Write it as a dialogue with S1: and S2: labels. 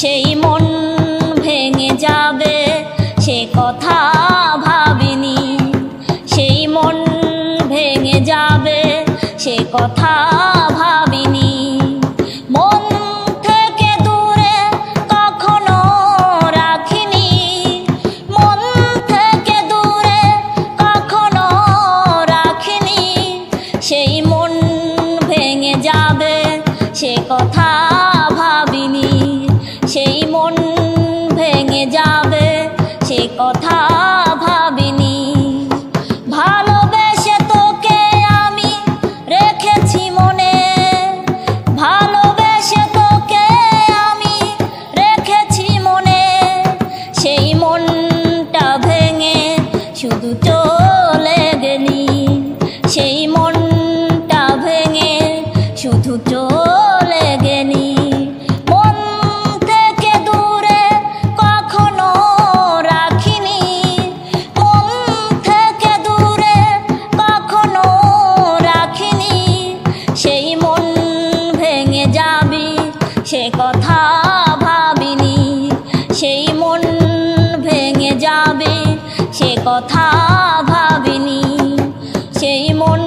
S1: সেই মন ভেঙে যাবে সে কথা ভাবিনি। সেই মন ভেঙে যাবে সে কথা কথা ভাবিনি। সেই মন ভেঙে যাবে, সে কথা ভাবিনি। ভালোবেসে তোকে আমি রেখেছি মনে। ভালোবেসে তোকে আমি রেখেছি মনে। সেই মনটা ভেঙে শুধু চলে সে কথা ভাবিনি সেই মন ভেঙে যাবে। সে কথা ভাবিনি সেই মন